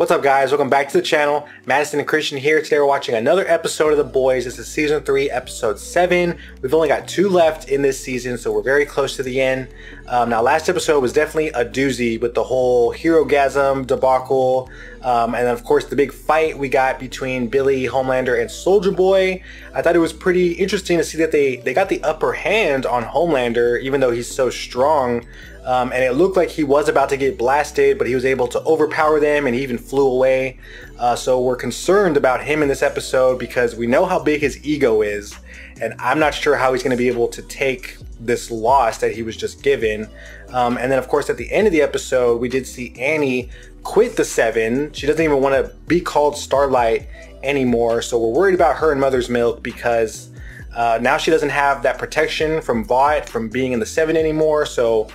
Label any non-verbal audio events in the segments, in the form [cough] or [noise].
What's up guys? Welcome back to the channel. Madison and Christian here. Today we're watching another episode of The Boys. This is season 3, episode 7. We've only got two left in this season, so we're very close to the end. Um, now last episode was definitely a doozy with the whole Herogasm debacle. Um, and then of course the big fight we got between Billy, Homelander, and Soldier Boy. I thought it was pretty interesting to see that they, they got the upper hand on Homelander, even though he's so strong. Um, and it looked like he was about to get blasted, but he was able to overpower them and he even flew away. Uh, so we're concerned about him in this episode because we know how big his ego is, and I'm not sure how he's going to be able to take this loss that he was just given. Um, and then, of course, at the end of the episode, we did see Annie quit the Seven. She doesn't even want to be called Starlight anymore, so we're worried about her and Mother's Milk because uh, now she doesn't have that protection from Vought from being in the Seven anymore. So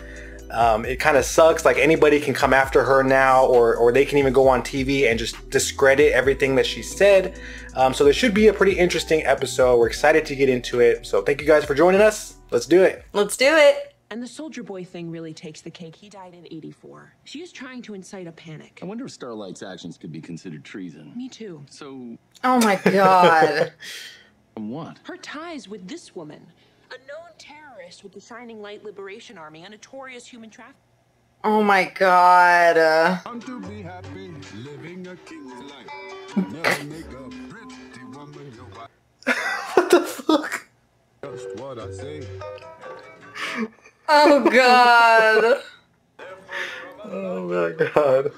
um, it kind of sucks. Like anybody can come after her now, or or they can even go on TV and just discredit everything that she said. Um, so there should be a pretty interesting episode. We're excited to get into it. So thank you guys for joining us. Let's do it. Let's do it. And the soldier boy thing really takes the cake. He died in 84. She is trying to incite a panic. I wonder if Starlight's actions could be considered treason. Me too. So, Oh my god. [laughs] from what? Her ties with this woman, a known terrorist with the Shining Light Liberation Army, a notorious human trafficker. oh my god. Uh, Want to be happy, living a king's life. Never make a pretty woman your [laughs] wife. What the fuck? Just what I say. oh god. Oh my god.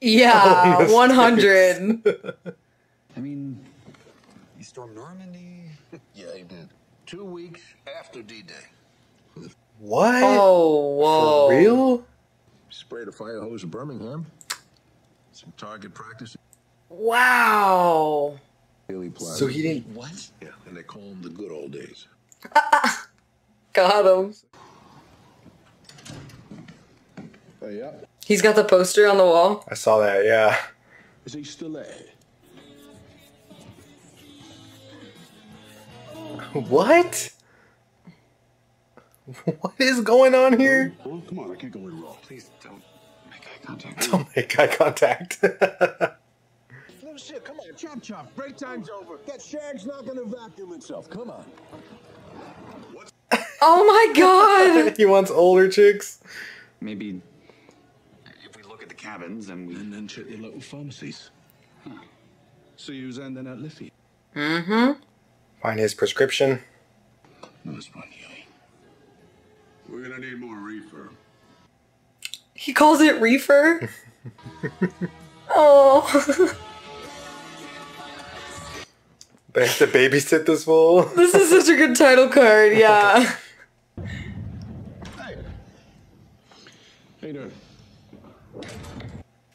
Yeah, [laughs] mistakes. 100. [laughs] I mean, He stormed Normandy. yeah, he did. Two weeks after D-Day. What? Oh, whoa. For real? Sprayed a fire hose in Birmingham. Some target practice. Wow. So he didn't. what? Yeah, and they call them the good old days. [laughs] Got him. Oh, yeah. He's got the poster on the wall. I saw that. Yeah. Is he still there? [laughs] What? What is going on here? Oh, come on, I can't go in wrong. Please don't make eye contact. [laughs] Don't make eye contact. [laughs] No shit, come on, chop chop. Break time's over. That shag's not gonna vacuum itself. Come on. Oh my god. he wants older chicks. Maybe if we look at the cabins and we. And then check the local pharmacies. See who's ending at Liffey. Mm-hmm. Find his prescription. Nice one, Huey. We're gonna need more reefer. He calls it reefer. [laughs] oh. [laughs] They have to babysit this fool. [laughs] this is such a good title card. Yeah. Hey. How you doing?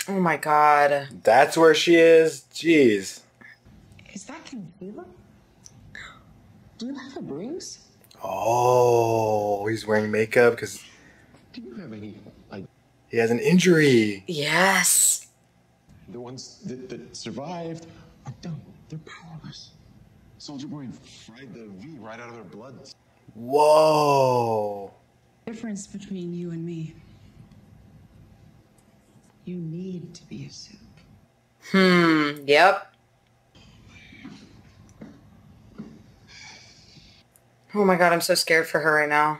Oh my god. That's where she is. Jeez. Is that concealer? Do you have a bruise? Oh, he's wearing makeup because Do you have any, like, he has an injury. Yes. the ones that, that survived are done. They're powerless. Soldier Boy fried the V right out of their blood. Whoa. difference between you and me. You need to be a soup. Hmm. Yep. Oh my god, I'm so scared for her right now.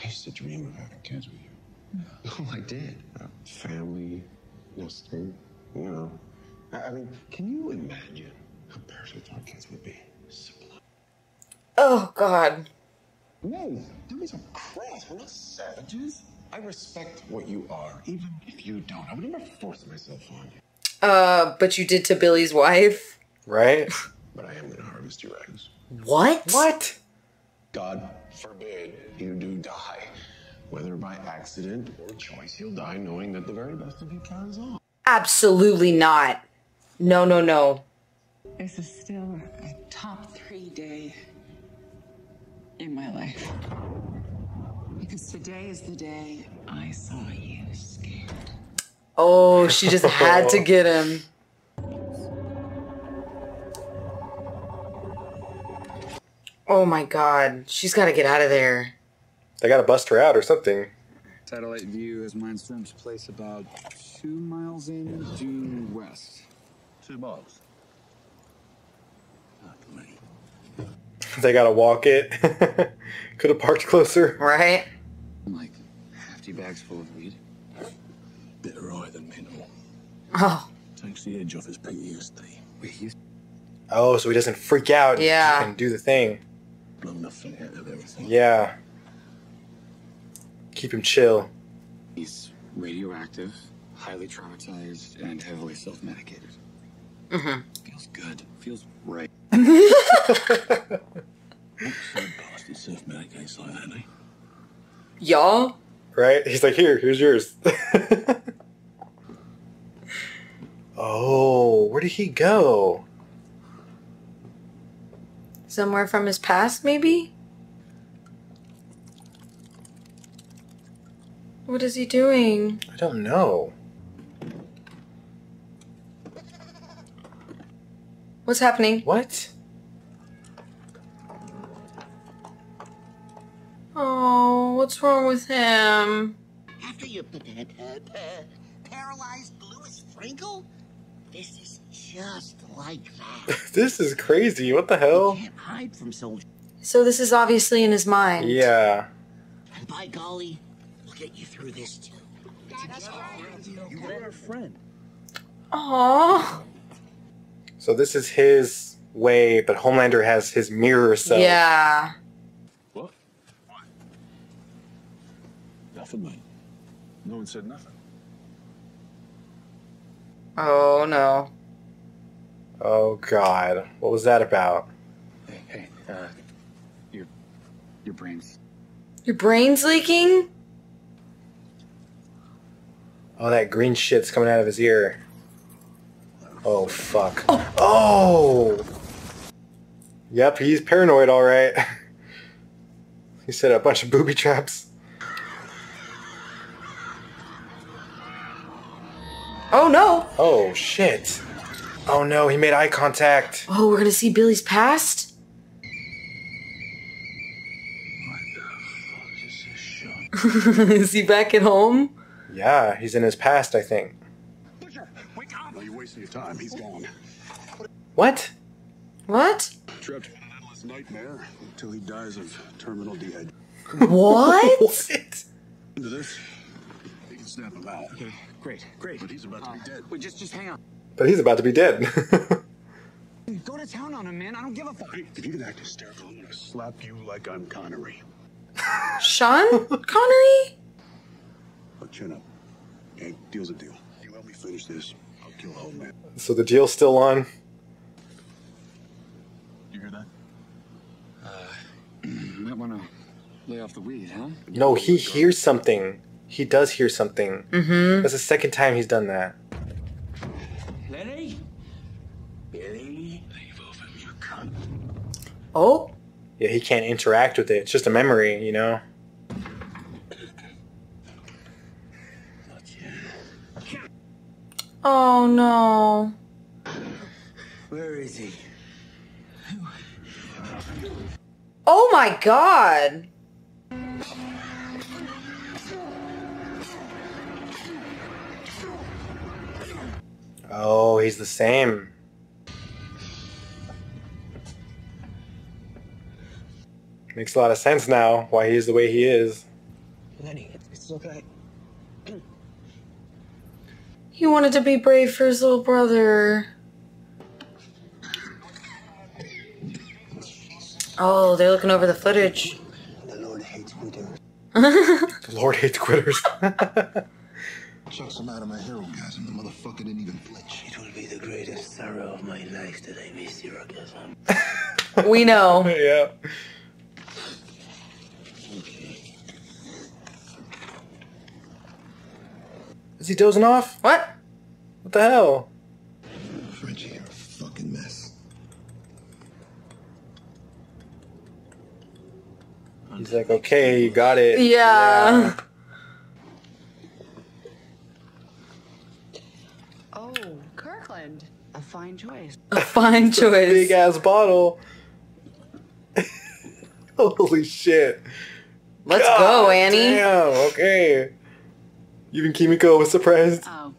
I used to dream of having kids with you. [laughs] Oh, I did. Uh, family, nesting, you know. I, I mean, can you imagine how perfect our kids would be? Sublime. Oh god. No, don't be so crass. We're not savages. I respect what you are, even if you don't. I would never force myself on you. Uh, but you did to Billy's wife. Right? [laughs] But I am going to harvest your eggs. What? What? God forbid you do die. Whether by accident or choice, you'll die knowing that the very best of you carries on. Absolutely not. No, no, no. This is still a top three day in my life. Because today is the day I saw you scared. Oh, she just had to get him. [laughs] Oh my god. She's got to get out of there. They gotta bust her out or something. satellite view has Mindstorm's place about two miles in due west. Two miles. Not many. They gotta walk it. [laughs] Could have parked closer. Right? Like hefty bags full of weed. Better eye than mental. Oh, Takes the edge off his PTSD. Oh, so he doesn't freak out Yeah. and do the thing. Blown the fun out of everything. Yeah. Keep him chill. he's radioactive, highly traumatized, and heavily self-medicated. Mhm. Feels good. Feels right. Some [laughs] bastard self-medicates like that, eh? y'all? Right? He's like, here, here's yours. [laughs] oh, where did he go? Somewhere from his past, maybe? What is he doing? I don't know. What's happening? What? Oh, what's wrong with him? After you put that uh, paralyzed Louis Frankel, this is just like that. [laughs] This is crazy. What the You hell? can't hide from soldiers. So this is obviously in his mind. Yeah. And by golly, we'll get you through this too. You were a friend. Aww. So this is his way, but Homelander has his mirror self. Yeah. What? Nothing, mate. No one said nothing. Oh no. Oh god. What was that about? Hey, hey, uh, your your brain's Your brain's leaking? Oh, that green shit's coming out of his ear. Oh fuck. Oh. Yep, he's paranoid, all right. [laughs] he set a bunch of booby traps. Oh no. Oh shit. Oh no, he made eye contact. Oh, we're gonna see Billy's past? What the fuck is this is he back at home? Yeah, he's in his past, I think. Butcher, No, you're wasting your time. He's gone. What? What? Trapped in an endless nightmare until he dies of terminal dehydration. What? [laughs] What? Into this, he can snap him out. okay. Great, great. But he's about to be um, dead. Wait, just just hang on. But he's about to be dead. Go to town on him, man. I don't give a fuck. Hey, if you can act hysterical, I'm gonna slap you like I'm Connery. [laughs] Sean Connery? But chin up. Okay, deal's a deal. You help me finish this, I'll kill the whole man. so the deal's still on. You hear that? You might want to lay off the weed, huh? No, he hears something. He does hear something. Mm-hmm. That's the second time he's done that. Lenny? Billy? Leave off him, you cunt. Oh? Yeah, he can't interact with it. It's just a memory, you know? Oh no. Where is he? Oh my god. Oh, he's the same. Makes a lot of sense now why he's the way he is. Lenny, it's okay. He wanted to be brave for his little brother. Oh, they're looking over the footage. The Lord hates widows. The Lord hates quitters. [laughs] Chucks him out of my hero guys, and the motherfucker didn't even flinch. It will be the greatest sorrow of my life that I miss your orgasm. we know. [laughs] yeah. Is he dozing off? What? What the hell? Frenchie, you're a fucking mess. He's like, okay, you got it. Yeah. Oh, Kirkland. A fine choice. A fine choice. Big ass bottle. [laughs] Holy shit. Let's God go, Annie. Damn, okay. Even Kimiko was surprised. Oh.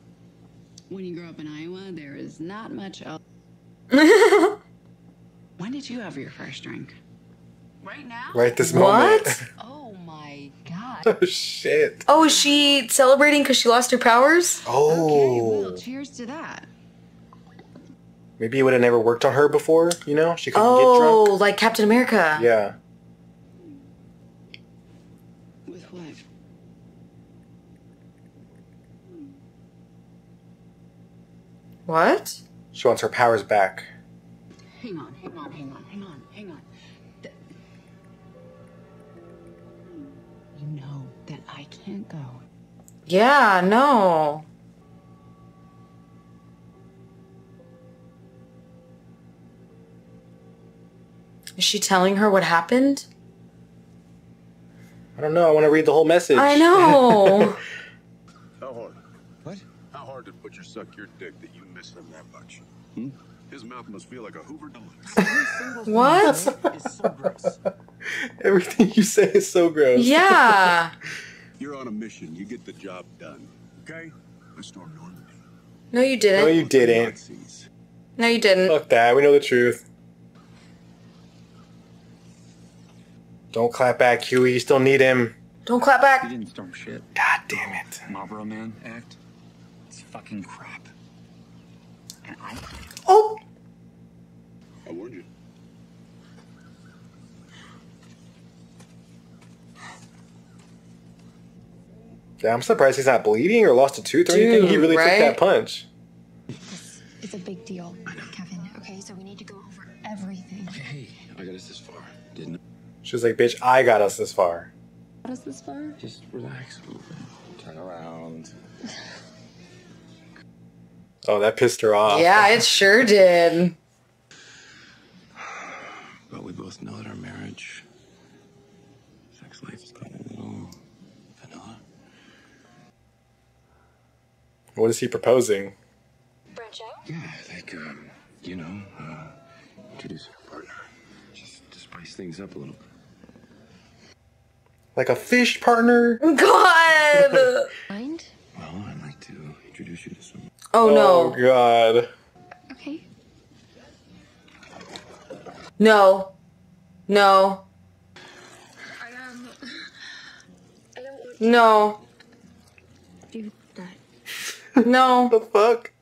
When you grow up in Iowa, there is not much else. [laughs] when did you have your first drink? Right now? Right this moment. What? [laughs] Oh my god. oh shit. Oh, is she celebrating because she lost her powers? Oh. Okay, well, cheers to that. Maybe it would have never worked on her before, you know? She couldn't Oh, get drunk. Oh, like Captain America. Yeah. With what? What? She wants her powers back. Hang on, hang on, hang on, hang on, hang on. Th- You know that I can't go. Yeah, no. Is she telling her what happened? I don't know. I want to read the whole message. I know. [laughs] How hard? What? How hard did Butcher suck your dick that you miss him that much? Hmm? His mouth must feel like a Hoover Deluxe. what? So gross. [laughs] Everything you say is so gross. Yeah. [laughs] You're on a mission. You get the job done. Okay? I stormed Normandy. No, you didn't. No, you didn't. No, you didn't. Fuck that. We know the truth. Don't clap back, Huey. You still need him. Don't clap back. You back. didn't storm shit. God damn it. Marlboro Man act. It's fucking crap. And I Oh, I warned you. Yeah, I'm surprised he's not bleeding or lost a tooth or anything. He really right? took that punch. This is a big deal, Kevin. Okay, so we need to go over everything. Hey, I got us this far. Didn't She was like, bitch, I got us this far. What is this for? Just relax a little bit. Turn around. [laughs] Oh, that pissed her off. yeah, it sure did. But we both know that our marriage, sex life is kind of a little vanilla. What is he proposing? Branch out? Yeah, like, um, you know, uh, introducing a partner. Just to spice things up a little bit. Like a fish partner? [laughs] God. Mind? Well, I'd like to introduce you to someone. Oh Oh, no. God. Okay. No. No. I um I No. do that. No. [laughs] the fuck?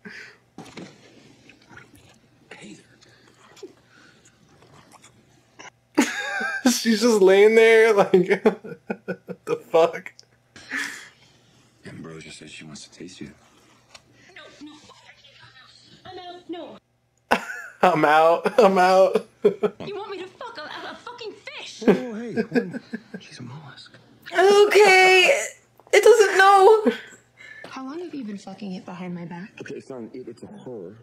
[laughs] She's just laying there, like, [laughs] the fuck? Ambrose just said she wants to taste you. No, no. I'm out. No. [laughs] I'm out. I'm out. [laughs] You want me to fuck a, a, a fucking fish? Oh, hey, Quinn. She's a mollusk. Okay. It doesn't know. How long have you been fucking it behind my back? Okay, it's not it, it's a her.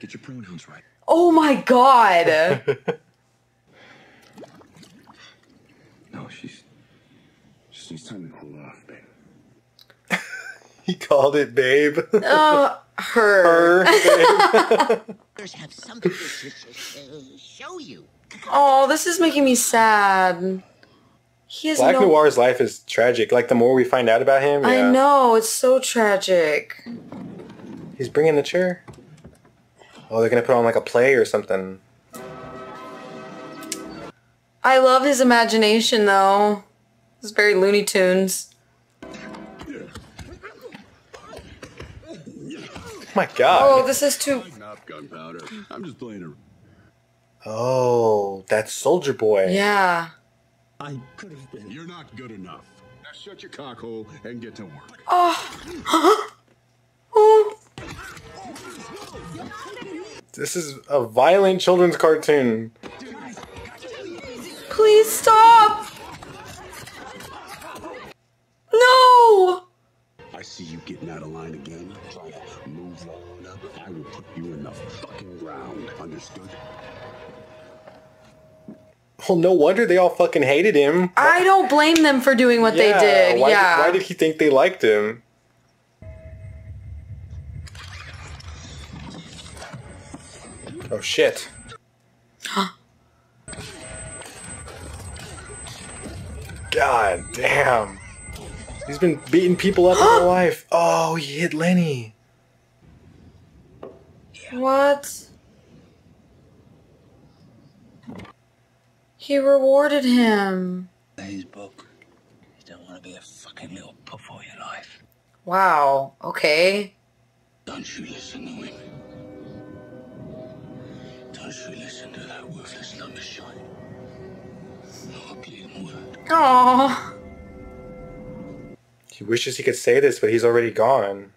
Get your pronouns right. Oh my god. No, she's. Just needs time to cool off, babe. [laughs] he called it babe. Uh, her. Her, babe. [laughs] Others have something to sh- show you. Oh, this is making me sad. He has Black no. Noir's life is tragic. Like, the more we find out about him, I know it's so tragic. He's bringing the chair. Oh, they're gonna put on like a play or something. I love his imagination though. It's very Looney Tunes. My god. Oh, this is too. Enough gunpowder. I'm just playing her. Oh, that's Soldier Boy. Yeah. I could have been. You're not good enough. Now shut your cockhole and get to work. Oh. oh. This is a violent children's cartoon. Please stop. No. I see you getting out of line again. Try to move on up. I will put you in the fucking ground. Understood? Well, no wonder they all fucking hated him. I don't blame them for doing what Yeah, they did. Why, yeah. Why did he think they liked him? Oh shit. [gasps] God damn. He's been beating people up his [gasps] whole life. Oh, he hit Lenny. What? He rewarded him. His book. You don't want to be a fucking little puff all your life. Wow. Okay. Don't you listen to him. Don't you listen to that worthless lumberjack. Ugly word. Aww. He wishes he could say this, but he's already gone.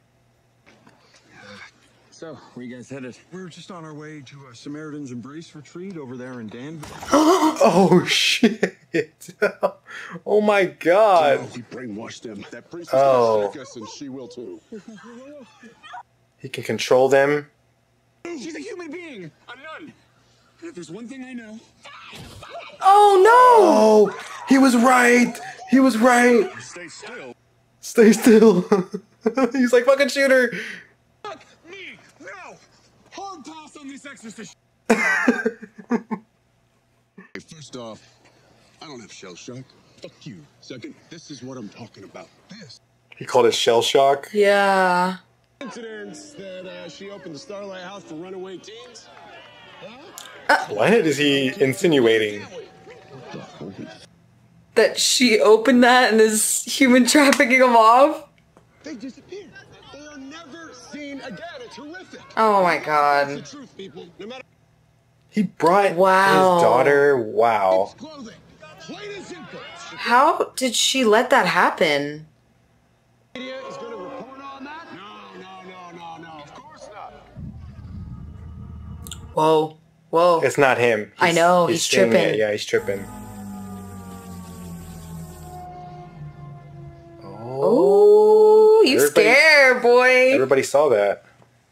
So, where you guys headed? We're just on our way to a Samaritan's Embrace retreat over there in Danville. [gasps] oh shit! [laughs] oh my god! He brainwashed them. That priest is Oh. gonna us, and she will too. He can control them. She's a human being, a nun. And if there's one thing I know, Oh no! Oh, he was right. He was right. stay still. Stay still. [laughs] he's like fucking shooter. Fuck me, no. Hard pass on this exorcist. [laughs] First off, I don't have shell shock. Fuck you. Second, this is what I'm talking about. This He called it shell shock. Yeah. incidents that uh, she opened the Starlight House for runaway teens. What is he insinuating? That she opened that and is human trafficking them off? They disappeared. They are never seen again. It's horrific. Oh my god. The truth, people. No matter He brought Wow. his daughter. Wow. clothing, plain and simple. How did she let that happen? Media is going to report on that? No, no, no, no, no. Of course not. Whoa. Whoa. It's not him. I know, he's seeing it. tripping. Yeah, he's tripping. Oh, you Everybody- scared, boy. Everybody saw that.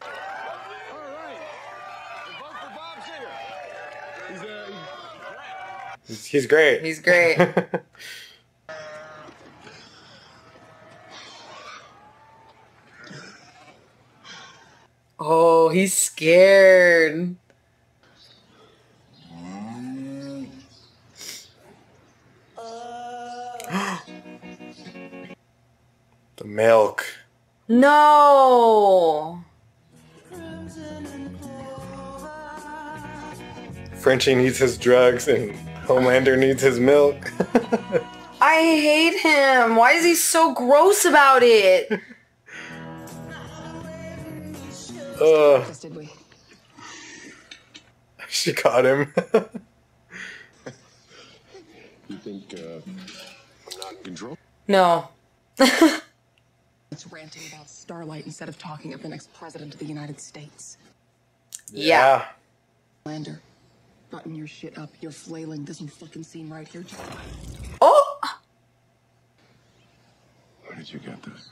All right. Vote for Bob Singer. He's, uh, He's, he's great. He's great. [laughs] oh, he's scared. The milk. No. Frenchie needs his drugs and Homelander needs his milk. [laughs] I hate him. Why is he so gross about it? Ugh, Did we? [laughs] she caught him. [laughs] you think uh, I'm not in control? No. It's ranting about Starlight instead of talking of the next president of the United States. Yeah. Lander, button your shit up. You're flailing. This whole fucking scene right here. Oh. Where did you get this?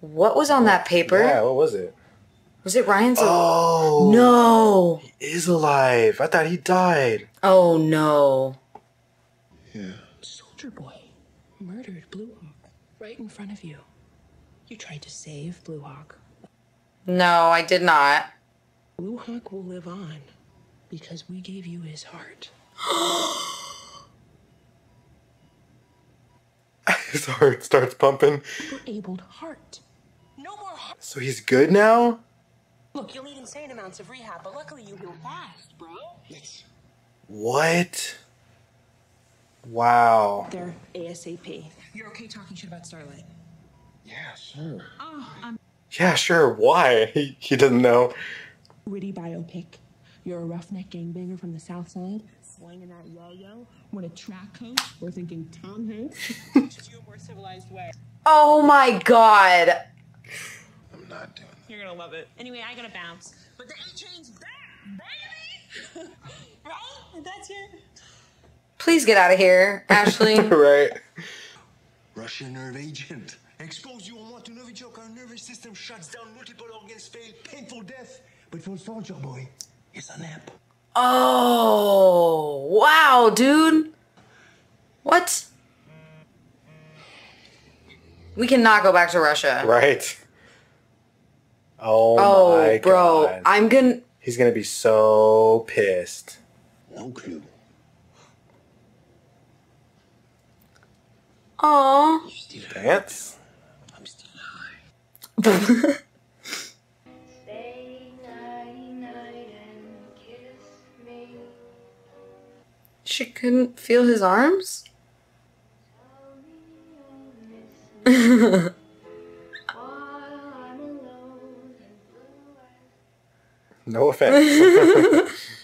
What was on that paper? yeah, what was it? Was it Ryan's? Oh. No. He is alive. I thought he died. Oh no. Yeah. Soldier Boy murdered Blue Hawk right in front of you. You tried to save Blue Hawk. No, I did not. Blue Hawk will live on because we gave you his heart. [laughs] His heart starts pumping. Disabled heart. No more heart. So he's good now? Look, you'll need insane amounts of rehab, but luckily you heal fast, bro. Yes. What? Wow. They're ASAP. You're okay talking shit about Starlight. Yeah, sure. Oh, I'm Yeah, sure. Why? He, he doesn't know. witty biopic. You're a roughneck gangbanger from the south side, slinging that yo-yo. Want a track coach? We're thinking Tom Hanks. [laughs] Teaches you a more civilized way. Oh my god. I'm not doing You're gonna love it. Anyway, I gotta bounce. But the A train's back, baby! [laughs] right? That's it. Please get out of here, Ashley. [laughs] right. Russian nerve agent. Expose you on what to Novichok, our nervous system shuts down, multiple organs fail, painful death. But for Soldier Boy, it's a nap. Oh, wow, dude. What? We cannot go back to Russia. Right. Oh, Oh, my bro. god. I'm gonna. He's gonna be so pissed. No clue. Aw. Dance. I'm still high. [laughs] she couldn't feel his arms? [laughs] No offense. [laughs]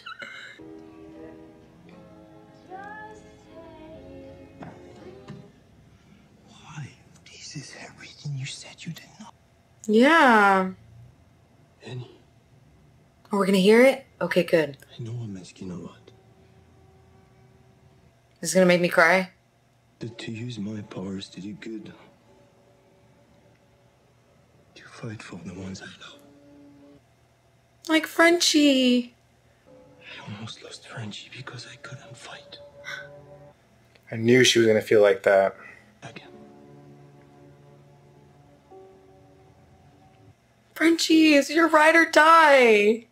said you didn't know. yeah. Annie, Oh, we're gonna hear it? Okay, good. I know I'm asking a lot. This is gonna make me cry. But to use my powers to do good. To fight for the ones I love. Like Frenchie. I almost lost Frenchie because I couldn't fight. I knew she was gonna feel like that. Frenchie, it's your ride or die.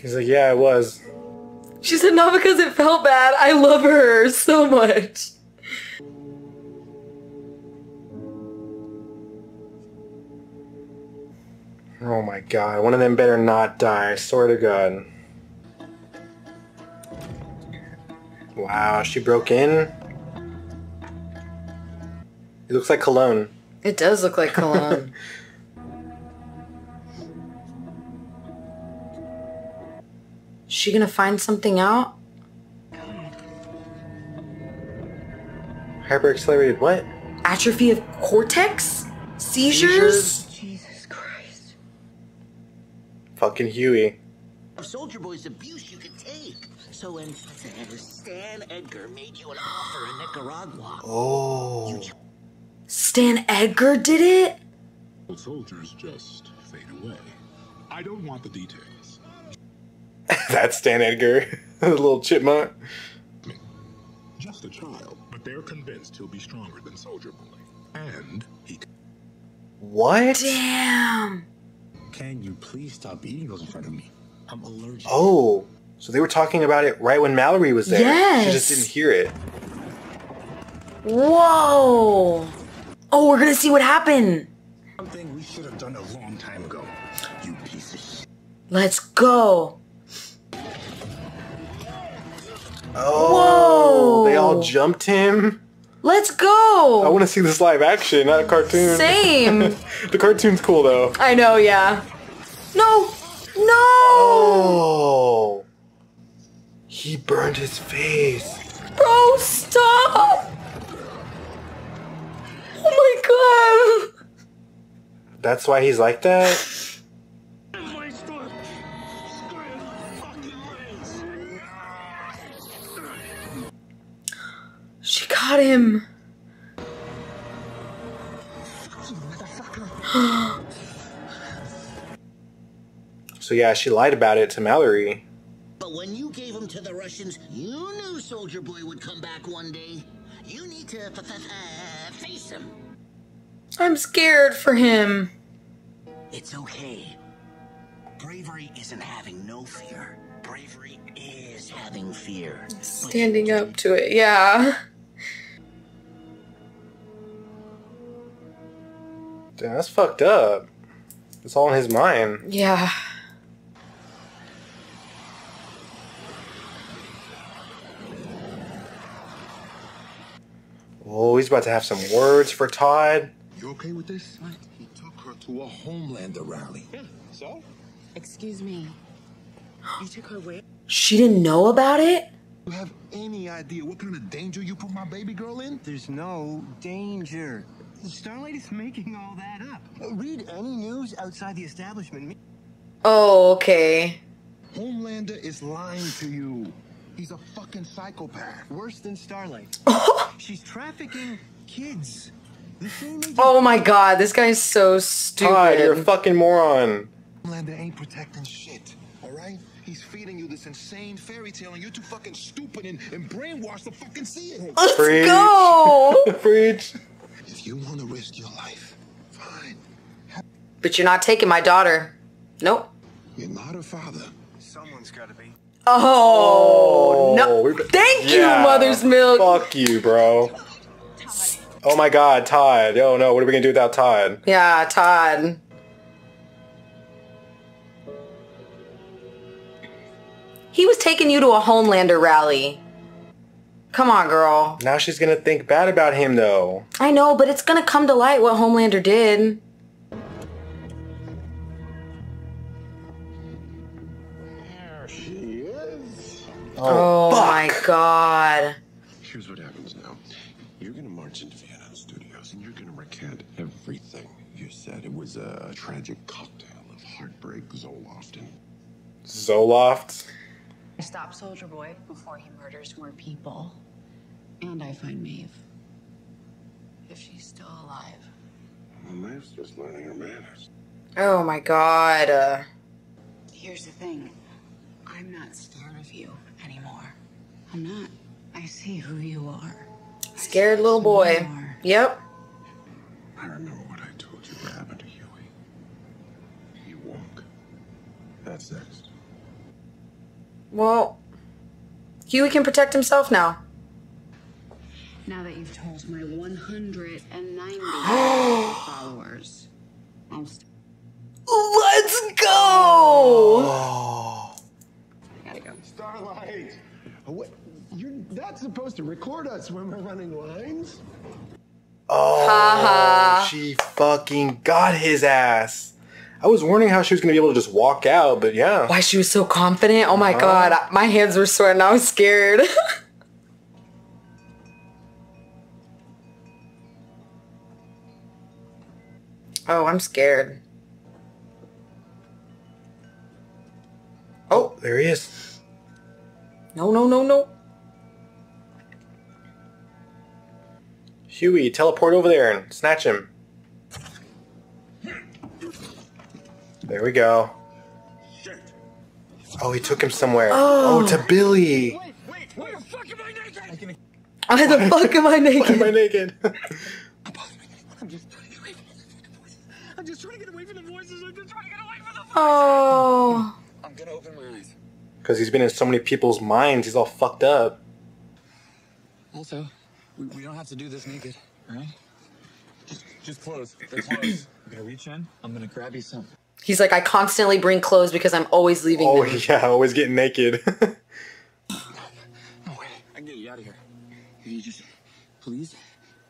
He's like, yeah, I was. She said not because it felt bad. I love her so much. Oh my god, one of them better not die, I swear to god. Wow, she broke in? It looks like cologne. It does look like cologne. [laughs] she gonna find something out? Hyper-accelerated what? Atrophy of cortex? Seizures? Jesus Christ. Fucking Huey. Soldier Boy's abuse you could take. So when Stan Edgar made you an offer in Nicaragua, Oh. Stan Edgar did it? Soldiers just fade away. I don't want the details. [laughs] That's Stan Edgar. [laughs] the little chipmunk. Just a child, but they're convinced he'll be stronger than Soldier Boy. And he What? Damn. Can you please stop eating those in front of me? I'm allergic. Oh, so they were talking about it right when Mallory was there. Yes. She just didn't hear it. Whoa. Oh, we're gonna see what happened. Something we should have done a long time ago. You piece of shit. Let's go. Oh. They all jumped him. Let's go. I want to see this live action, not a cartoon. Same. [laughs] the cartoon's cool though. I know, yeah. No. No. Oh. He burned his face. Bro, stop. God. [laughs] That's why he's like that? She got him. [gasps] So yeah, she lied about it to Mallory. but when you gave him to the Russians, you knew Soldier Boy would come back one day. You need to f- f- f- face him. I'm scared for him. It's okay. Bravery isn't having no fear. Bravery is having fear. Standing up to it, yeah. Damn, that's fucked up. It's all in his mind. Yeah. Oh, he's about to have some words for Todd. You okay with this? He took her to a Homelander rally. Yeah, so? Excuse me. You took her where? She didn't know about it? You have any idea what kind of danger you put my baby girl in? There's no danger. Starlight is making all that up. Uh, Read any news outside the establishment. Oh, okay. Homelander is lying to you. He's a fucking psychopath. Worse than Starlight. [laughs] She's trafficking kids. The same agent Oh my god, this guy's so stupid. Todd, you're a fucking moron. Homelander ain't protecting shit, all right? He's feeding you this insane fairy tale and you're too fucking stupid and, and brainwashed to fucking see it. Let's Preach. go. [laughs] Preach. If you want to risk your life, fine. But you're not taking my daughter. Nope. You're not a father. Someone's gotta be. Oh, oh no! Thank Yeah. you, Mother's Milk. Fuck you, bro. Oh my god, Todd. Oh no, what are we gonna do without Todd? Yeah, Todd. He was taking you to a Homelander rally. Come on, girl. Now she's gonna think bad about him though. I know, but it's gonna come to light what Homelander did. There she is. Oh, my god. Here's what happens now. You're gonna march into Vienna Studios and you're gonna recant everything you said. It a tragic cocktail of heartbreak, Zoloft, and Zoloft. Stop Soldier Boy before he murders more people. And I find Maeve. If she's still alive. well, Maeve's just learning her manners. Oh my god. Uh, Here's the thing I'm not scared of you anymore. I'm not. I see who you are. scared little boy. Yep. I remember what I told you what happened to Huey. He woke. That's next. Well, Huey can protect himself now. Now that you've told my 190 [gasps] followers, I'll st- Let's go! Oh. I gotta go. Starlight! What? You're not supposed to record us when we're running lines. Oh, Ha ha. Oh, she fucking got his ass. I was wondering how she was gonna be able to just walk out, but yeah. Why she was so confident? Oh my Uh-huh. god, my hands were sweating. I was scared. [laughs] oh, I'm scared. Oh, there he is. No, no, no, no. Huey, teleport over there and snatch him. There we go. Oh, he took him somewhere. Oh. Oh, to Billy. Why the fuck am I naked? [laughs] Why am I naked? I'm just trying to get away from the voices. I'm just trying to get away from the voices. I'm just trying to get away from the Oh. I'm gonna open my eyes. Because he's been in so many people's minds, he's all fucked up. Also, we, we don't have to do this naked, alright? Just, just close. They're close. I'm gonna reach in. I'm gonna grab you something. He's like, I constantly bring clothes because I'm always leaving Oh, them. [laughs] yeah, always getting naked. [laughs] No way. I can get you out of here. If you just, please,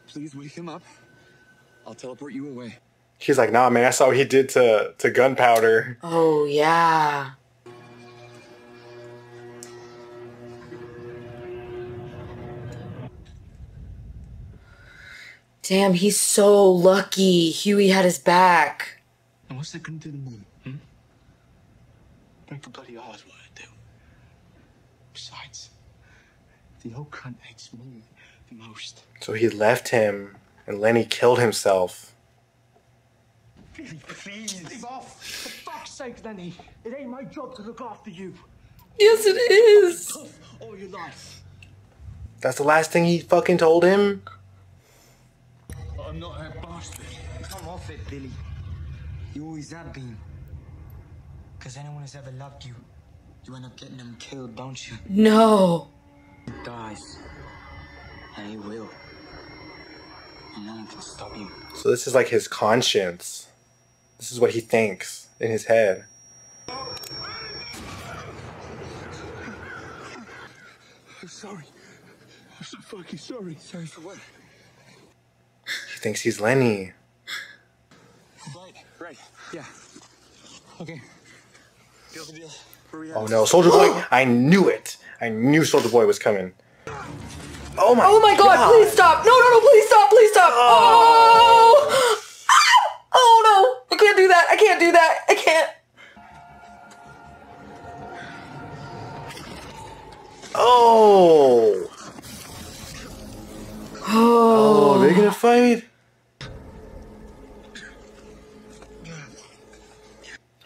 please wake him up. I'll teleport you away. he's like, nah, man, I saw what he did to, to gunpowder. Oh, yeah. Damn, he's so lucky. Huey had his back. And what's that gonna do to the moon? Hmm? Break the bloody odds what I do. Besides, the old cunt hates me the most. So he left him, and Lenny killed himself. Billy, please. Leave off. For fuck's sake, Lenny. It ain't my job to look after you. Yes, it is. All your life. That's the last thing he fucking told him? I'm not that bastard. Come off it, Billy. You always have been. Because anyone who's ever loved you, you end up getting them killed, don't you? No. He dies. And he will. And no one can stop you. So this is like his conscience. This is what he thinks in his head. I'm sorry. I'm so fucking sorry. Sorry for what? He thinks he's Lenny. Right, right. Yeah. Okay. Deal the deal. Where we at? Oh no, Soldier Boy! [gasps] I knew it! I knew Soldier Boy was coming. Oh my Oh my god, please stop. No, no, no, please stop, please stop. Oh. Ah! Oh no. I can't do that. I can't do that. I can't. Oh! Oh. Oh, they're gonna fight?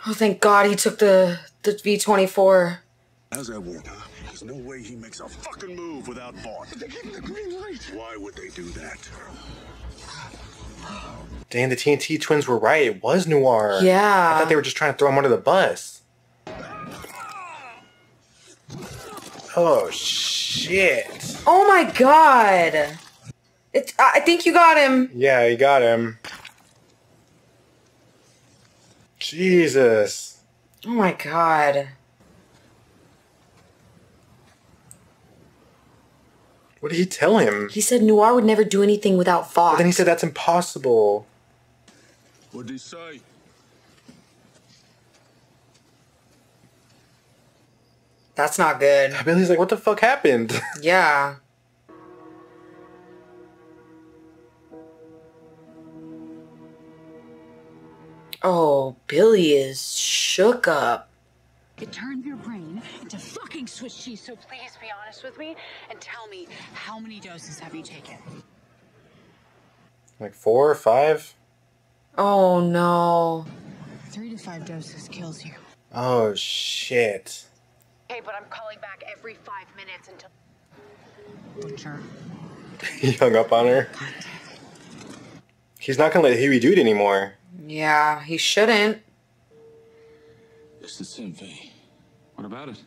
Oh, thank God he took the the V24. As I warned her, there's no way he makes a fucking move without Vought. They gave him the green light. Why would they do that? Dang, the TNT twins were right. It was Noir. Yeah. I thought they were just trying to throw him under the bus. Oh shit. Oh my god. It's, I I think you got him. Yeah, you got him. Jesus. Oh my god. What did he tell him? He said Noir would never do anything without But then he said that's impossible. What did he say? That's not good. Billy's like, what the fuck happened? [laughs] Yeah. Oh, Billy is shook up. It turned your brain into fucking Swiss cheese, so please be honest with me and tell me how many doses have you taken? like four or five? Oh no. Three to five doses kills you. Oh shit. Okay, but I'm calling back every five minutes until. Butcher. [laughs] He hung up on her. He's not gonna let Huey do it anymore. Yeah, he shouldn't. It's the same thing. What about it?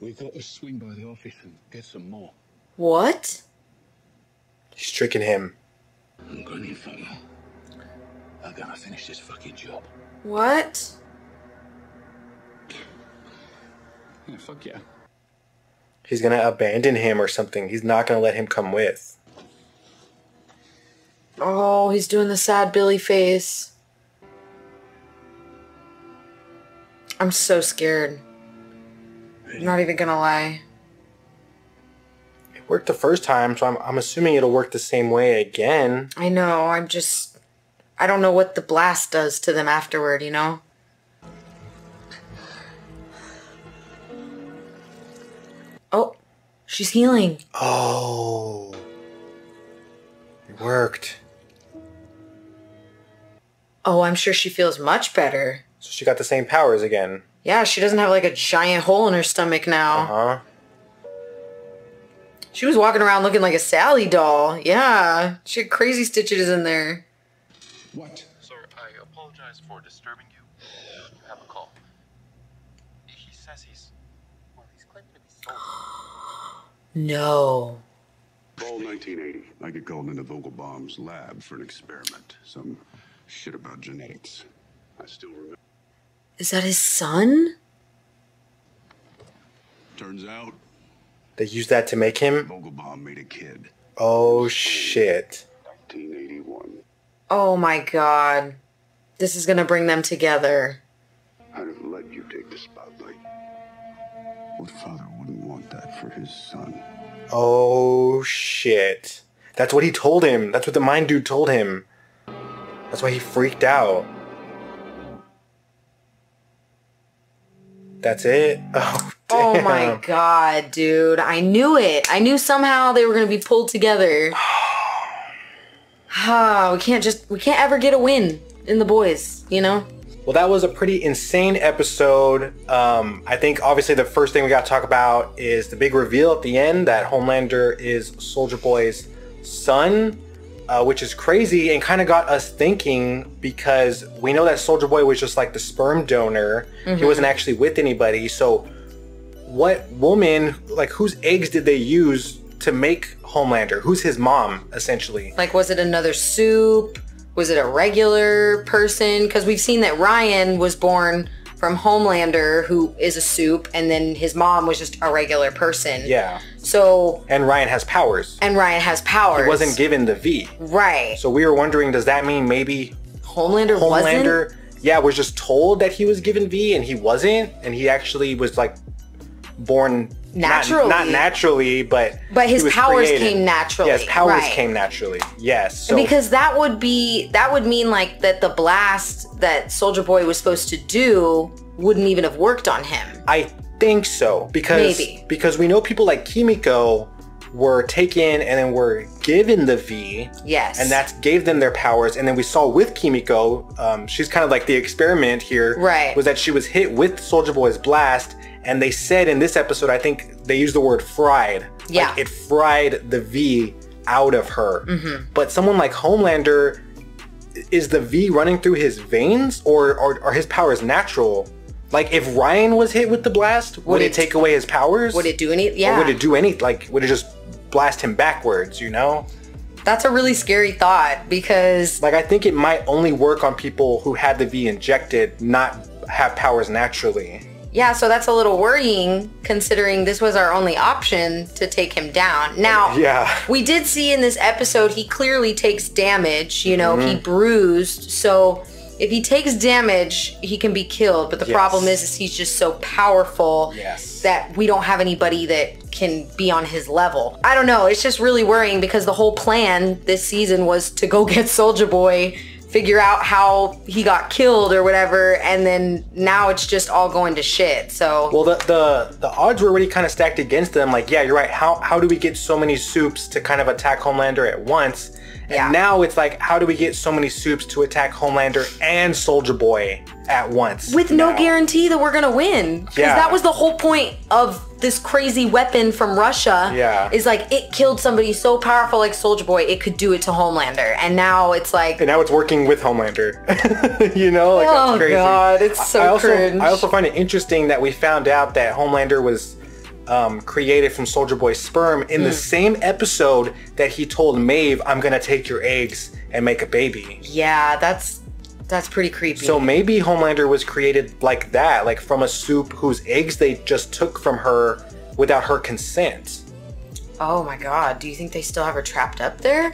We got to swing by the office and get some more. What? He's tricking him. I'm going in, fella. I gotta finish this fucking job. What? Yeah, fuck yeah. He's gonna abandon him or something. He's not gonna let him come with. Oh, he's doing the sad Billy face. I'm so scared. I'm not even gonna lie. It worked the first time, so I'm, I'm assuming it'll work the same way again. I know, I'm just. I don't know what the blast does to them afterward, you know? Oh, she's healing. Oh. It worked. Oh, I'm sure she feels much better. So she got the same powers again. Yeah, she doesn't have like a giant hole in her stomach now. Uh huh. She was walking around looking like a Sally doll. Yeah, she had crazy stitches in there. What? Sir, I apologize for disturbing you. You have a call. He says he's. Well, he's claiming to be sober. [gasps] No. Fall 1980. I get called into Vogelbaum's lab for an experiment. Some shit about genetics. I still remember. Is that his son? Turns out, They used that to make him. Vogelbaum made a kid. Oh shit. 1981. Oh my god. This is gonna bring them together. I'd have let you take the spotlight. What father wouldn't want that for his son? Oh shit. That's what he told him. That's what the mind dude told him. That's why he freaked out. That's it? [laughs] Oh, Oh my god, dude. I knew it. I knew somehow they were gonna be pulled together. [sighs] Ah, we can't just we can't ever get a win in the boys, you know? Well, that was a pretty insane episode. Um, I think obviously the first thing we got to talk about is the big reveal at the end that Homelander is Soldier Boy's son, uh, which is crazy and kind of got us thinking because we know that Soldier Boy was just like the sperm donor. He Mhm. wasn't actually with anybody. So, what woman, like, whose eggs did they use to make Homelander? Who's his mom, essentially? Like was it another soup? Was it a regular person? Because we've seen that Ryan was born from Homelander, who is a soup, and then his mom was just a regular person. Yeah. So And Ryan has powers. and Ryan has powers. He wasn't given the V. right. So we were wondering, does that mean maybe Homelander, Homelander, yeah, was just told that he was given V and he wasn't, and he actually was like born not- Naturally. not, naturally, but But his powers created. came naturally, Yes, powers right. came naturally. Yes, so because that would be that would mean like that the blast that Soldier Boy was supposed to do wouldn't even have worked on him. I think so because Maybe. because we know people like Kimiko were taken and then were given the V. Yes. And that gave them their powers. And then we saw with Kimiko, um, she's kind of like the experiment here. Right. Was that she was hit with Soldier Boy's blast. And they said in this episode, I think they used the word fried. Yeah. Like it fried the V out of her. Mhm. But someone like Homelander, is the V running through his veins or, or are his powers natural? Like if Ryan was hit with the blast, would, Would it, it- take away his powers? Would it do any? Yeah. Or would it do any? Like would it just blast him backwards? You know? That's a really scary thought because Like I think it might only work on people who had the V injected, not have powers naturally. Yeah, so that's a little worrying considering this was our only option to take him down. Now, Yeah. we did see in this episode he clearly takes damage, you know, he Mhm. bruised. So if he takes damage, he can be killed, but the Yes. problem is, is he's just so powerful Yes. that we don't have anybody that can be on his level. I don't know, it's just really worrying because the whole plan this season was to go [laughs] get Soldier Boy figure out how he got killed or whatever and then now it's just all going to shit so Well, the the the odds were already kind of stacked against them. Like, yeah, you're right. How how do we get so many soups to kind of attack Homelander at once? And Yeah. now it's like, how do we get so many soups to attack Homelander and Soldier Boy at once? with no guarantee that we're gonna win because Yeah. that was the whole point of this crazy weapon from russia Yeah. is like it killed somebody so powerful like soldier boy it could do it to homelander and now it's like And now it's working with Homelander. [laughs] you know, like Oh, that's crazy. God, it's so I also, cringe. I also find it interesting that we found out that Homelander was um, created from Soldier Boy's sperm in the Mm. same episode that he told Maeve, "I'm gonna take your eggs and make a baby." yeah that's that's pretty creepy So maybe Homelander was created like that, like from a soup whose eggs they just took from her without her consent. oh my god do you think they still have her trapped up there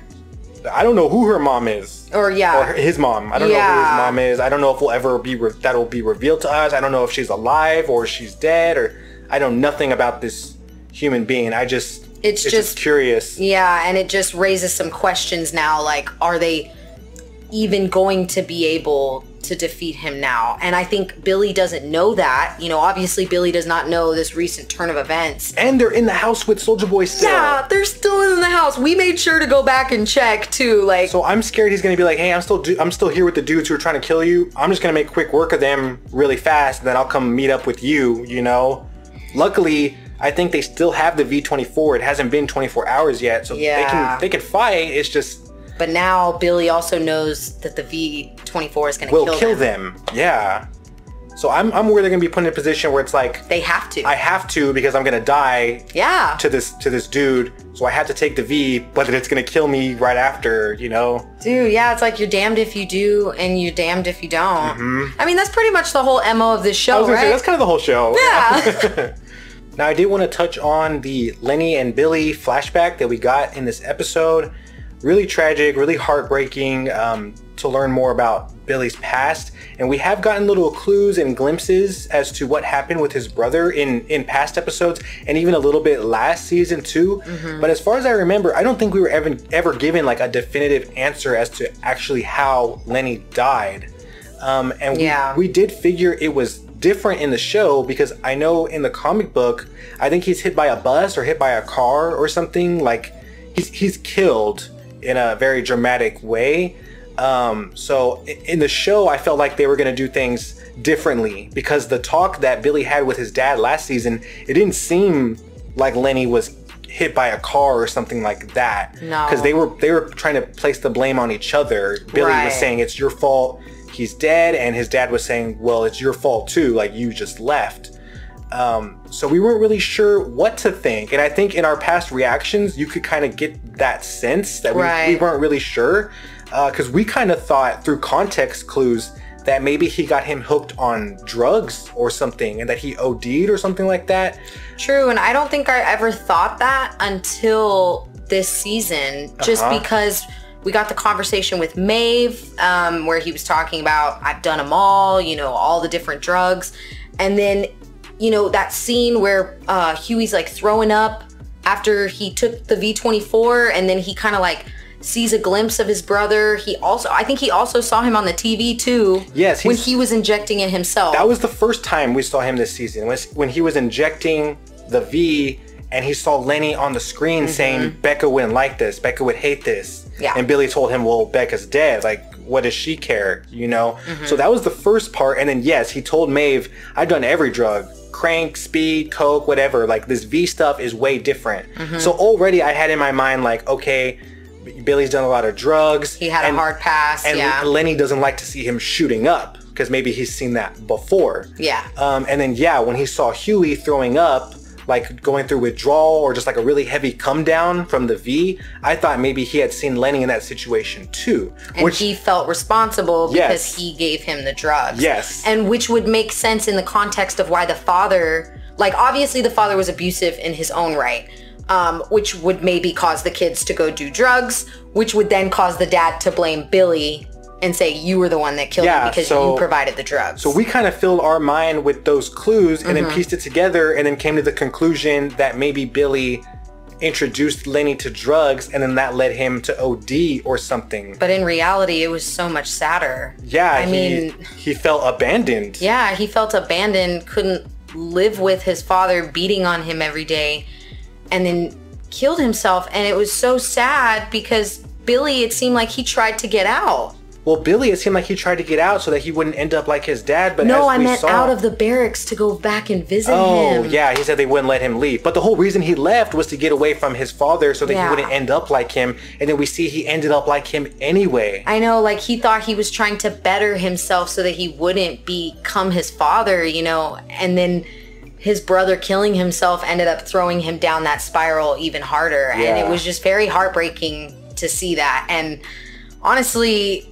I don't know who her mom is. or yeah Or his mom. I don't know who his mom is. I don't know if we'll ever be re- that'll be revealed to us. I don't know if she's alive or she's dead or I know nothing about this human being. I just It's just- curious. Yeah, and it just raises some questions now like, are they even going to be able to defeat him now? And I think Billy doesn't know that. You know, obviously, Billy does not know this recent turn of events. And they're in the house with Soldier Boy still. Yeah, they're still in the house. We made sure to go back and check too. Like, So I'm scared he's gonna be like, "Hey, I'm still, I'm still here with the dudes who are trying to kill you. I'm just gonna make quick work of them really fast, and then I'll come meet up with you." You know. Luckily, I think they still have the V24. It hasn't been 24 hours yet, so yeah. they can they can fight. It's just but now Billy also knows that the V24 is going to will kill, kill, them. them. Yeah. So I'm, I'm worried they're gonna be put in a position where it's like They have to. I have to because I'm gonna die yeah. to this to this dude. So I have to take the V, but then it's gonna kill me right after. You know. Dude, yeah, it's like you're damned if you do and you're damned if you don't. Mhm. I mean, that's pretty much the whole MO of this show, right? say that's kind of the whole show. Yeah. [laughs] Now I did want to touch on the Lenny and Billy flashback that we got in this episode. Really tragic, really heartbreaking um, to learn more about Billy's past, and we have gotten little clues and glimpses as to what happened with his brother in in past episodes, and even a little bit last season too. Mhm. But as far as I remember, I don't think we were ever ever given like a definitive answer as to actually how Lenny died. Um, and we, Yeah. we did figure it was different in the show because I know in the comic book, I think he's hit by a bus or hit by a car or something. Like he's he's killed in a very dramatic way. Um, so in the show, I felt like they were gonna do things differently because the talk that Billy had with his dad last season, it didn't seem like Lenny was hit by a car or something like that. No. because they were they were trying to place the blame on each other. Billy Right. was saying it's your fault he's dead and his dad was saying well it's your fault too like you just left um, so we weren't really sure what to think and i think in our past reactions you could kind of get that sense that we, we weren't really sure because we kind of thought through context clues that maybe he got him hooked on drugs or something and that he OD'd or something like that. True, and I don't think I ever thought that until this season, just Uh-huh. because we got the conversation with Maeve, um, where he was talking about I've done them all, you know, all the different drugs, and then you know that scene where uh, Huey's like throwing up after he took the V24, and then he kind of like sees a glimpse of his brother. He also, I think he also saw him on the TV too. Yes, when he was injecting it himself. That was the first time we saw him this season was when he was injecting the V and he saw Lenny on the screen saying Becca wouldn't like this, Becca would hate this. Yeah. And Billy told him, "Well, Becca's dead. Like, what does she care?" You know. Mhm. So that was the first part, and then yes, he told Maeve, "I've done every drug." Crank, speed, coke, whatever. Like this V stuff is way different. Mhm. So already I had in my mind like, okay, Billy's done a lot of drugs. he had a hard pass. And yeah. Lenny doesn't like to see him shooting up because maybe he's seen that before. Yeah. Um, and then yeah, when he saw Huey throwing up, like going through withdrawal or just like a really heavy come down from the V, I thought maybe he had seen Lenny in that situation too. And he felt responsible because Yes. he gave him the drugs. Yes. And which would make sense in the context of why the father, like obviously the father was abusive in his own right, um, which would maybe cause the kids to go do drugs, which would then cause the dad to blame Billy and say you were the one that killed Yeah, him because so- you provided the drugs. So we kind of filled our mind with those clues and Mhm. then pieced it together and then came to the conclusion that maybe Billy introduced Lenny to drugs and then that led him to OD or something. but in reality, it was so much sadder. Yeah, I he, mean, he felt abandoned. Yeah, he felt abandoned, couldn't live with his father beating on him every day, and then killed himself. And it was so sad because Billy, it seemed like he tried to get out. Well, Billy, it seemed like he tried to get out so that he wouldn't end up like his dad. But no, I meant saw, out of the barracks to go back and visit Oh, him. Oh, yeah, he said they wouldn't let him leave. But the whole reason he left was to get away from his father so that Yeah. he wouldn't end up like him. And then we see he ended up like him anyway. I know, like he thought he was trying to better himself so that he wouldn't become his father, you know, and then his brother killing himself ended up throwing him down that spiral even harder. And it was just very heartbreaking to see that. And honestly,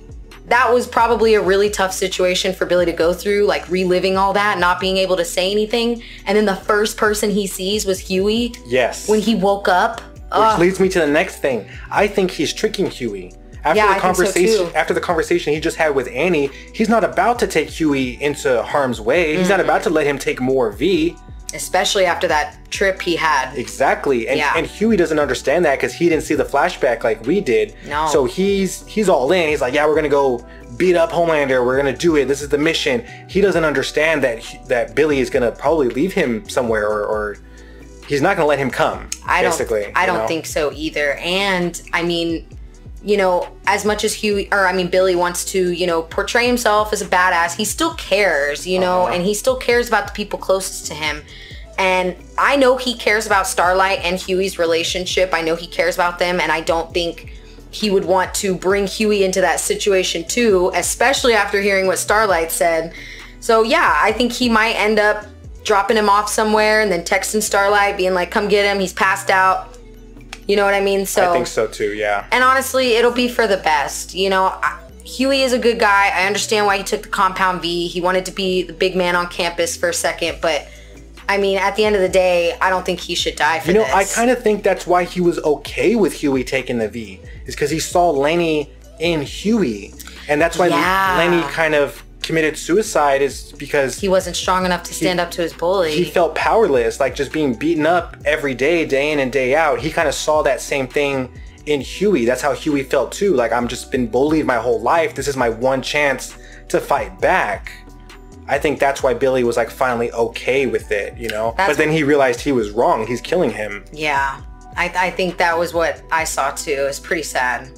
that was probably a really tough situation for Billy to go through, like reliving all that, not being able to say anything. And then the first person he sees was Huey Yes. when he woke up. Which Ugh. leads me to the next thing. I think he's tricking Huey. After Yeah, the so conversation too. after the conversation he just had with Annie, he's not about to take Huey into harm's way. He's not about to mm-hmm. let him take more V. especially after that trip he had. Exactly. And Yeah. and Huey doesn't understand that because he didn't see the flashback like we did. No. So he's he's all in. He's like, yeah, we're gonna go beat up Homelander. We're gonna do it. This is the mission. He doesn't understand that that Billy is gonna probably leave him somewhere or, or he's not gonna let him come. I don't. I don't know? think so either. And I mean, you know, as much as Huey or I mean Billy wants to, you know, portray himself as a badass, he still cares, you know, Uh-huh. and he still cares about the people closest to him. And I know he cares about Starlight and Huey's relationship. I know he cares about them, and I don't think he would want to bring Huey into that situation too, especially after hearing what Starlight said. So yeah, I think he might end up dropping him off somewhere and then texting Starlight, being like, "Come get him. He's passed out." You know what I mean? So I think so too. Yeah. and honestly, it'll be for the best. You know, I- Huey is a good guy. I understand why he took the compound V. He wanted to be the big man on campus for a second, but I mean, at the end of the day, I don't think he should die for You know, this. I kind of think that's why he was okay with Huey taking the V, is because he saw Lenny in Huey, and that's why Yeah. Lenny kind of committed suicide, is because he wasn't strong enough to stand up to his bully. he felt powerless, like just being beaten up every day, day in and day out. He kind of saw that same thing in Huey. That's how Huey felt too. Like I'm just been bullied my whole life. This is my one chance to fight back. I think that's why Billy was like finally okay with it, you know. That's- but then he realized he was wrong. He's killing him. yeah, I, I think that was what I saw too. It's pretty sad.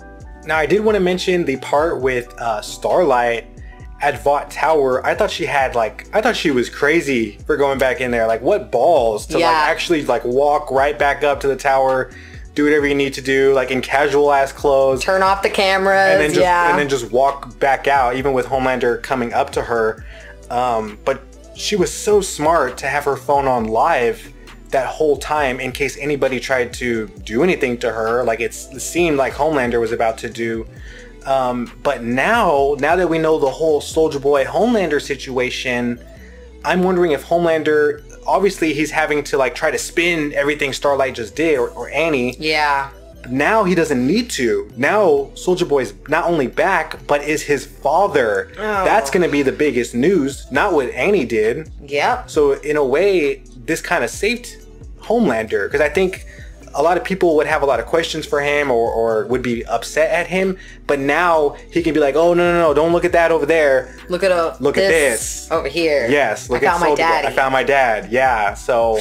Now I did want to mention the part with uh, Starlight at Vought Tower. I thought she had like I thought she was crazy for going back in there. Like what balls to Yeah. like actually like walk right back up to the tower, do whatever you need to do, like in casual ass clothes. Turn off the cameras. and then just yeah. and then just walk back out, even with Homelander coming up to her. Um, but she was so smart to have her phone on live that whole time in case anybody tried to do anything to her, like it's, it seemed like Homelander was about to do. Um, but now, now that we know the whole Soldier Boy Homelander situation, I'm wondering if Homelander, obviously, he's having to like try to spin everything Starlight just did, or, or Annie yeah. now he doesn't need to. Now Soldier Boy's not only back, but is his father. Oh. That's gonna be the biggest news, not what Annie did. Yep. So in a way, this kind of saved Homelander because I think a lot of people would have a lot of questions for him or, or would be upset at him. But now he can be like, oh no no no, don't look at that over there. Look at a Look at this. over here. Yes, look I at found my dad. I found my dad. Yeah, so.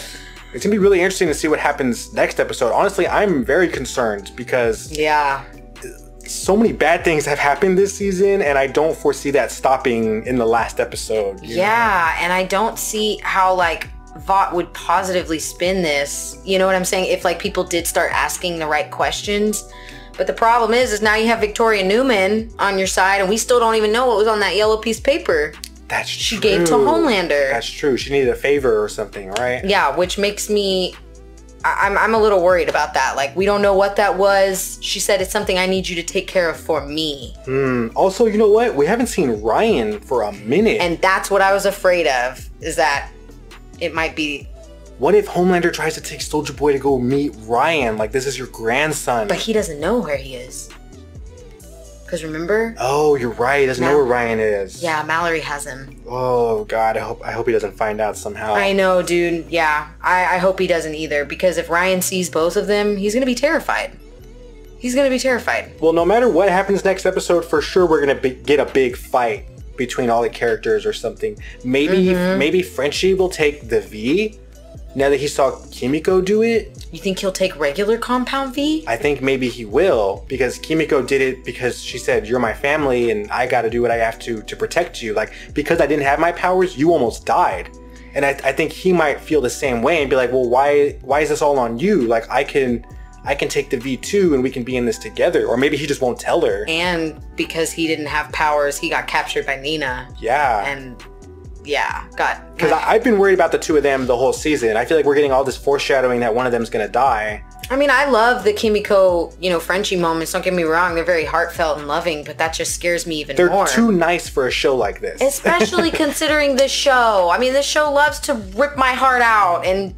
It's gonna be really interesting to see what happens next episode. Honestly, I'm very concerned because Yeah. so many bad things have happened this season, and I don't foresee that stopping in the last episode. you know? Yeah, and I don't see how like Vought would positively spin this. You know what I'm saying? If like people did start asking the right questions. But the problem is, is now you have Victoria Newman on your side, and we still don't even know what was on that yellow piece of paper. That's she true. gave to Homelander. That's true. She needed a favor or something, right? Yeah, which makes me. I- I'm, I'm a little worried about that. Like, we don't know what that was. She said it's something I need you to take care of for me. Hmm. Also, you know what? We haven't seen Ryan for a minute. And that's what I was afraid of, is that it might be. what if Homelander tries to take Soldier Boy to go meet Ryan? Like, this is your grandson. But he doesn't know where he is. Because remember? oh, you're right. He doesn't know where Ryan is. Yeah, Mallory has him. Oh God, I hope I hope he doesn't find out somehow. I know, dude. Yeah, I, I hope he doesn't either. Because if Ryan sees both of them, he's gonna be terrified. He's gonna be terrified. Well, no matter what happens next episode, for sure we're gonna be- get a big fight between all the characters or something. Maybe Mhm. maybe Frenchie will take the V. Now that he saw Kimiko do it, You think he'll take regular Compound V? I think maybe he will because Kimiko did it because she said you're my family and I got to do what I have to to protect you. Like because I didn't have my powers, you almost died. And I, I think he might feel the same way and be like, well, why why is this all on you? Like I can I can take the V2 and we can be in this together. Or maybe he just won't tell her. And because he didn't have powers, he got captured by Nina. Yeah. And yeah, got Because I've been worried about the two of them the whole season. I feel like we're getting all this foreshadowing that one of them's gonna die. I mean, I love the Kimiko, you know, Frenchie moments. Don't get me wrong; they're very heartfelt and loving, but that just scares me even more. They're too nice for a show like this. Especially [laughs] considering this show. I mean, this show loves to rip my heart out, and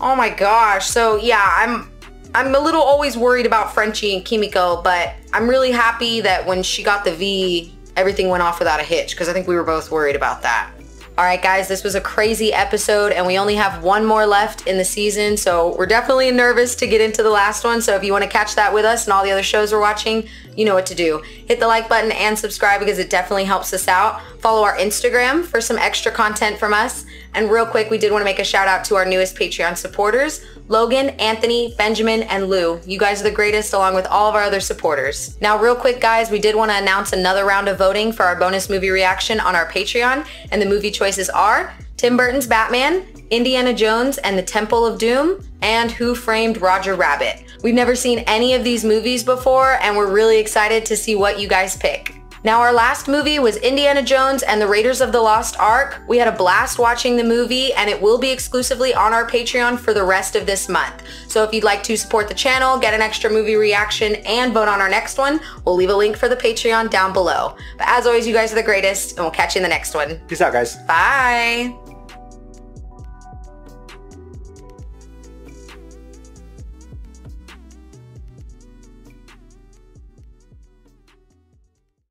oh my gosh. So yeah, I'm I'm a little always worried about Frenchie and Kimiko, but I'm really happy that when she got the V, everything went off without a hitch because I think we were both worried about that. All right, guys, this was a crazy episode, and we only have one more left in the season, so we're definitely nervous to get into the last one. So if you want to catch that with us and all the other shows we're watching, you know what to do. Hit the like button and subscribe because it definitely helps us out. Follow our Instagram for some extra content from us. And real quick, we did want to make a shout out to our newest Patreon supporters Logan, Anthony, Benjamin, and Lou. You guys are the greatest, along with all of our other supporters. Now, real quick, guys, we did want to announce another round of voting for our bonus movie reaction on our Patreon. And the movie choices are Tim Burton's Batman, Indiana Jones and the Temple of Doom, and Who Framed Roger Rabbit. We've never seen any of these movies before, and we're really excited to see what you guys pick. Now, our last movie was Indiana Jones and the Raiders of the Lost Ark. We had a blast watching the movie, and it will be exclusively on our Patreon for the rest of this month. So if you'd like to support the channel, get an extra movie reaction, and vote on our next one, we'll leave a link for the Patreon down below. But as always, you guys are the greatest, and we'll catch you in the next one. Peace out, guys. Bye.